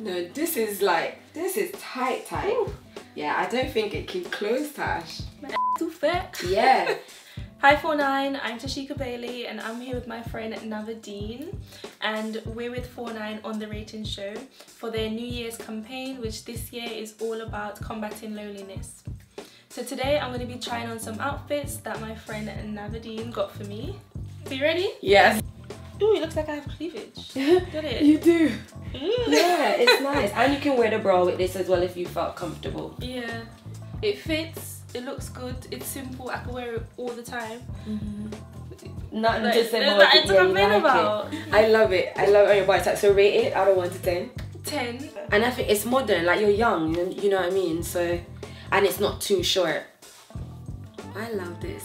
No, this is like, this is tight, tight. Ooh. Yeah, I don't think it can close, Tash. My too fat. Yeah. Hi Four Nine, I'm Tashika Bailey and I'm here with my friend Navadine and we're with Four Nine on the rating show for their New Year's campaign which this year is all about combating loneliness. So today I'm going to be trying on some outfits that my friend Navadine got for me. Are you ready? yes. Ooh, it looks like I have cleavage. Get it? you do. Ooh. Yeah, it's nice. And you can wear the bra with this as well if you felt comfortable. Yeah. It fits, it looks good, it's simple, I can wear it all the time. Mm-hmm. Nothing Like, to say about nothing it. Yeah, like about. it. I love it. I love it on your body. So rate it out of 1 to 10. 10. And I think it's modern, like you're young, you you know what I mean? So, and it's not too short. I love this.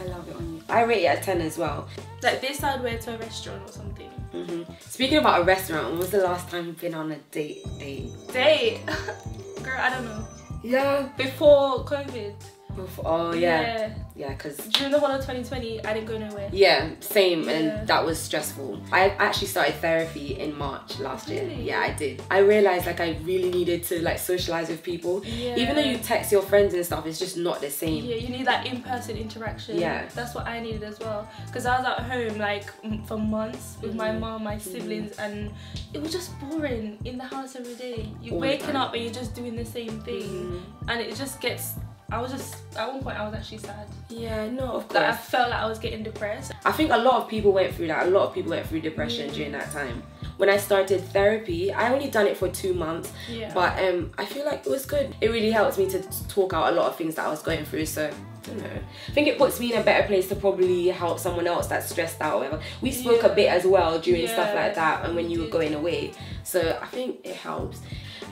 I love it on you. I rate it at 10 as well. Like this I'd wear to a restaurant or something. hmm Speaking about a restaurant, when was the last time you've been on a date? Date? Date. Girl, I don't know. Yeah. Before COVID. Before, Oh yeah. Yeah, because During the whole of 2020, I didn't go nowhere. yeah, same, Yeah. and that was stressful. I actually started therapy in March last year. Really? Yeah, I did. I realized like I really needed to like socialize with people. Yeah. Even though you text your friends and stuff, it's just not the same. Yeah, you need that in-person interaction. Yeah. That's what I needed as well. Because I was at home like for months with my Mhm. mom, my siblings, and it was just boring in the house every day. You're All waking up and you're just doing the same thing, Mhm. and it just gets. I was just at one point I was actually sad. Yeah, no, of Like I felt like I was getting depressed. I think a lot of people went through that. A lot of people went through depression Mm. during that time. When I started therapy, I only done it for two months, Yeah. but um, I feel like it was good. It really helped me to talk out a lot of things that I was going through. So, I don't know. I think it puts me in a better place to probably help someone else that's stressed out or whatever. We spoke Yeah. a bit as well during stuff like that and when you were going away. So I think it helps.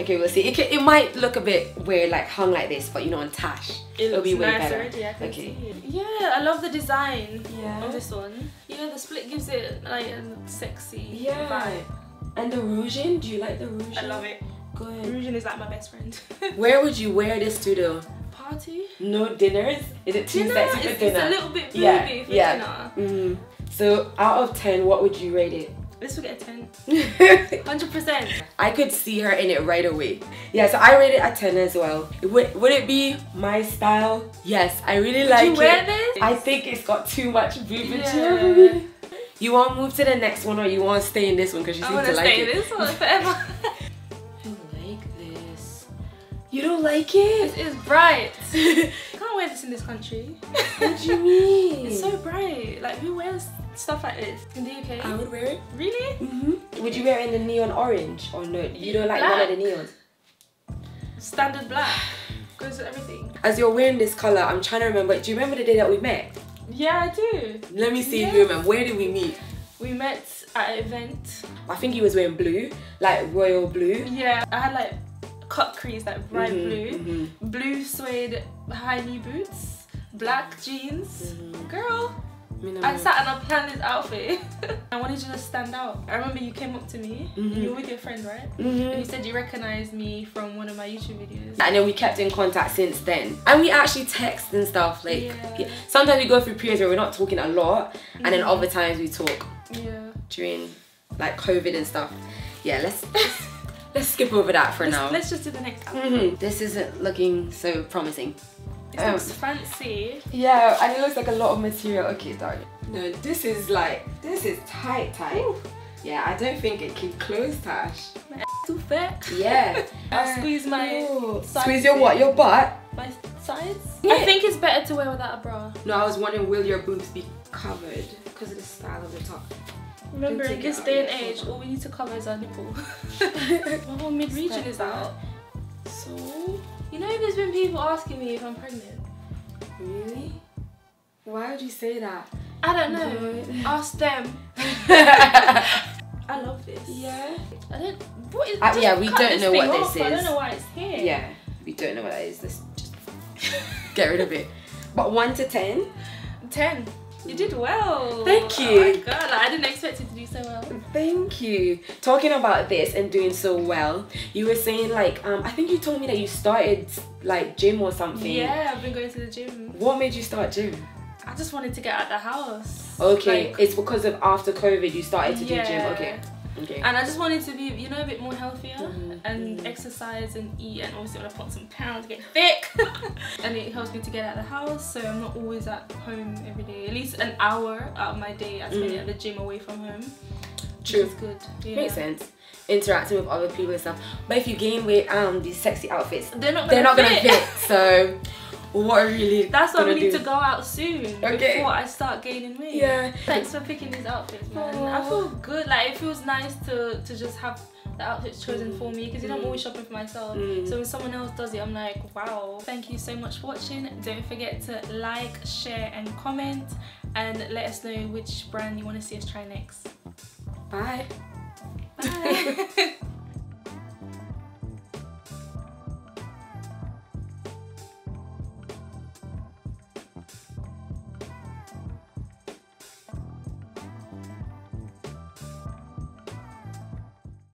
Okay, we'll see. It, it might look a bit weird, like hung like this, but you know, on Tash, It it'll be way better. already. I can Okay. Yeah, I love the design Yeah. of this one. Yeah, the split gives it like a sexy Yeah. vibe. And the ruching, do you like the ruching? I love it. Good. Rouge is like my best friend. Where would you wear this to though? Party? No dinners? Is it too Dinner? sexy for It's, it's a little bit booby Yeah, for yeah. dinner. Mm. So out of ten, what would you rate it? This will get a 10. 100%. I could see her in it right away. Yeah, so I rate it at ten as well. Would, would it be my style? Yes, I really Would like you wear it. this? I think it's got too much boobage Yeah. You want to move to the next one or you want to stay in this one because you I seem want to to like stay it? in this one forever. I like this. You don't like it? It's bright. Can't wear this in this country. what do you mean? It's so bright. Like, who wears stuff like this in the UK? I would wear it. Really? hmm Would you wear it in the neon orange or no? You don't like none of the neons. Standard black. Goes with everything. As you're wearing this color, I'm trying to remember. Do you remember the day that we met? Yeah, I do. Let me see if you Yes. remember. Where did we meet? We met at an event. I think he was wearing blue, like royal blue. Yeah, I had like cut crease, like bright Mhm, blue. mhm. Blue suede high knee boots. Black jeans. Girl, No I sat and I planned this outfit. I wanted you to stand out. I remember you came up to me. Mhm. You were with your friend, right? Mhm. And you said you recognized me from one of my YouTube videos. And then we kept in contact since then. And we actually text and stuff. Like, Yeah. sometimes we go through periods where we're not talking a lot, and then Mhm. other times we talk Yeah. during like COVID and stuff. Yeah, let's let's, skip over that for Let's, now. let's just do the next outfit. Mhm. This isn't looking so promising. It Um, looks fancy. Yeah, and it looks like a lot of material. Okay, darling. No, this is like, this is tight, tight. Yeah, I don't think it can close, Tash. My too fat. Yeah. I'll squeeze my Ooh. sides Squeeze your what? Your butt? My sides. Yeah. I think it's better to wear without a bra. No, I was wondering, will your boobs be covered? Because of the style of the top. Remember, Don't in take this day and age, all we need to cover is our nipple. My whole mid region is out. So, people asking me if I'm pregnant. really? Why would you say that? I don't know. Good. Ask them. I love this. Yeah. I don't. What is? Uh, yeah, we don't know thing what off. this is. I don't know why it's here. Yeah, we don't know what that is. Let's just get rid of it. But 1 to 10? Ten. You did well. Thank you. Oh my god, I didn't expect you to do so well. Thank you. Talking about this and doing so well, you were saying like um I think you told me that you started like gym or something. Yeah, I've been going to the gym. What made you start gym? I just wanted to get out of the house. Okay, Like, it's because of after COVID you started to do gym. Okay. Okay. And I just wanted to be, you know, a bit more healthier Mhm, and mhm. exercise and eat and obviously want to put some pounds, get thick. and it helps me to get out of the house so I'm not always at home every day. At least an hour out of my day I spend Mm. at the gym away from home. True. Which is good. Yeah. Makes sense. Interacting with other people and stuff. But if you gain weight, um, these sexy outfits, They're not gonna they're not fit. gonna fit. So, what are really That's why we need do? to go out soon Okay. before I start gaining weight. Yeah. Thanks for picking these outfits, man. I feel good. Like it feels nice to to just have the outfits chosen Mm. for me because you know I'm always shopping for myself. Mm. So when someone else does it, I'm like, wow. Thank you so much for watching. Don't forget to like, share, and comment, and let us know which brand you want to see us try next. Bye. Bye.